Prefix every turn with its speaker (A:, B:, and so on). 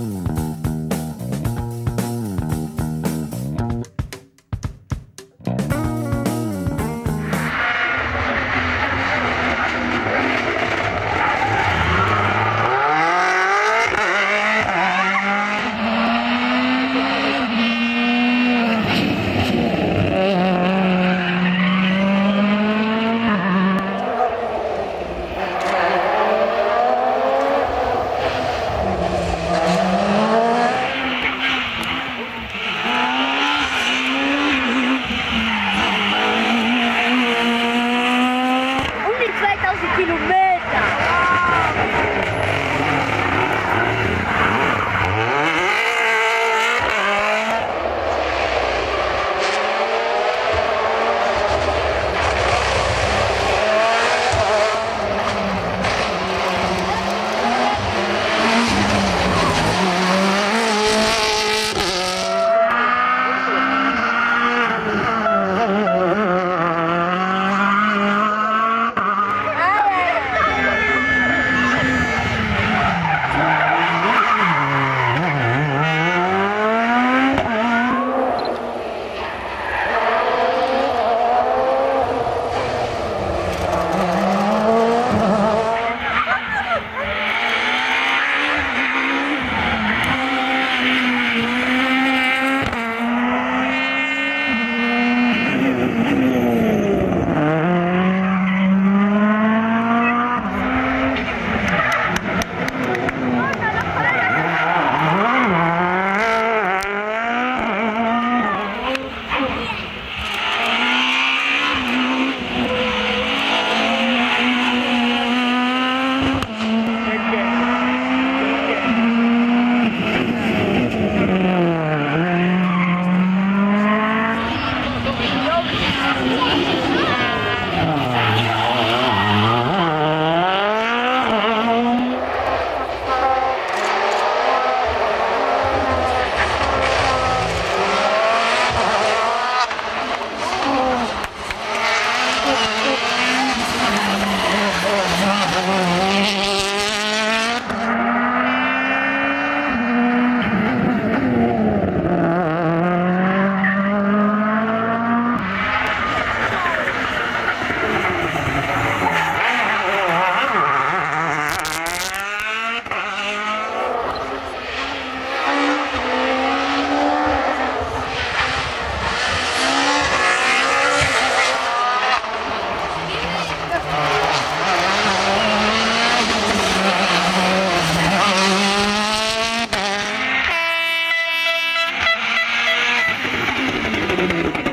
A: Ooh.
B: Thank you.